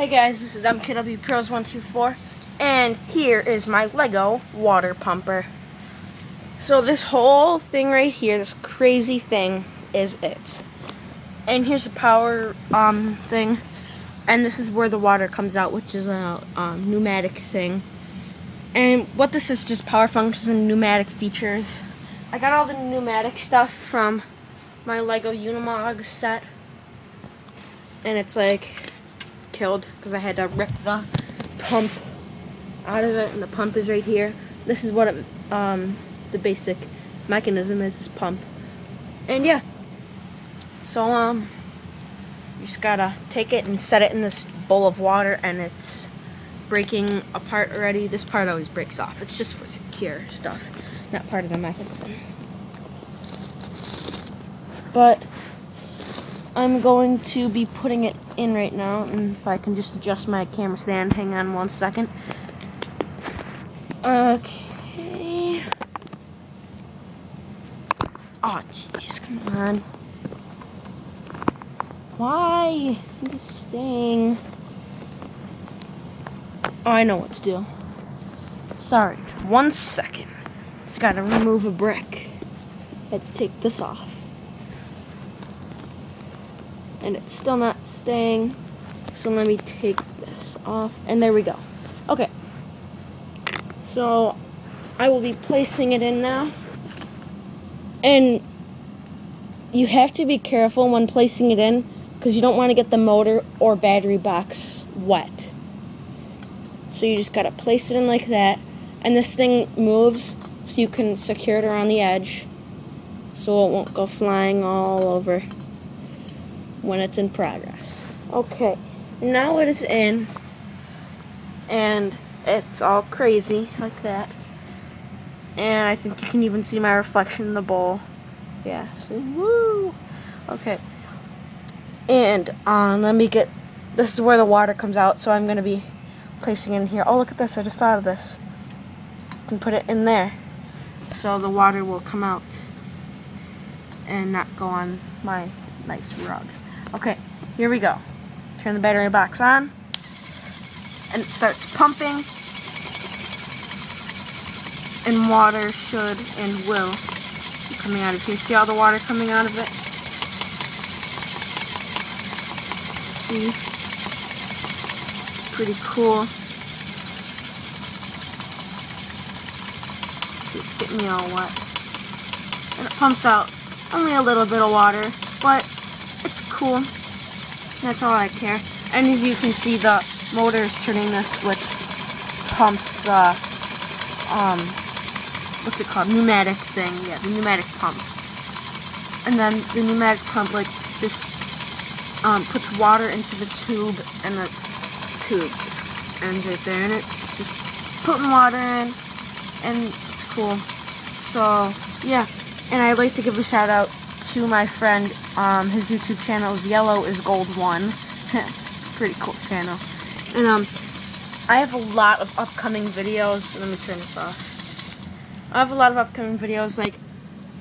Hey guys, this is MKW Pros 124 and here is my Lego water pumper. So this whole thing right here, this crazy thing is it. And here's the power um, thing and this is where the water comes out which is a um, pneumatic thing. And what this is just power functions and pneumatic features. I got all the pneumatic stuff from my Lego Unimog set and it's like killed because I had to rip the pump out of it, and the pump is right here. This is what it, um, the basic mechanism is, this pump. And yeah, so um, you just gotta take it and set it in this bowl of water, and it's breaking apart already. This part always breaks off. It's just for secure stuff, not part of the mechanism. But I'm going to be putting it in right now, and if I can just adjust my camera stand, hang on one second. Okay. Oh, jeez, come on. Why isn't this staying? Oh, I know what to do. Sorry, one second. Just gotta remove a brick. To take this off and it's still not staying. So let me take this off, and there we go. Okay, so I will be placing it in now. And you have to be careful when placing it in because you don't want to get the motor or battery box wet. So you just got to place it in like that. And this thing moves so you can secure it around the edge so it won't go flying all over when it's in progress. Okay, now it is in, and it's all crazy like that. And I think you can even see my reflection in the bowl. Yeah, see? Woo! Okay. And um, let me get, this is where the water comes out, so I'm going to be placing in here. Oh, look at this, I just thought of this. You can put it in there, so the water will come out and not go on my nice rug. Okay, here we go. Turn the battery box on. And it starts pumping. And water should and will be coming out of here. See all the water coming out of it? See? Pretty cool. It's getting me all wet. And it pumps out only a little bit of water, but cool. That's all I care. And as you can see, the motor is turning this, which pumps the, um, what's it called? Pneumatic thing. Yeah, the pneumatic pump. And then the pneumatic pump, like, just, um, puts water into the tube, and the tube ends right there, and it's just putting water in, and it's cool. So, yeah. And I'd like to give a shout out to my friend. Um, his YouTube channel is Yellow is Gold One. it's a pretty cool channel. And um, I have a lot of upcoming videos. Let me turn this off. I have a lot of upcoming videos. Like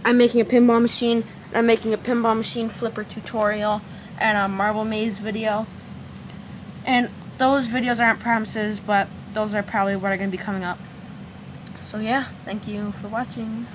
I'm making a pinball machine. I'm making a pinball machine flipper tutorial and a marble maze video. And those videos aren't promises, but those are probably what are going to be coming up. So yeah, thank you for watching.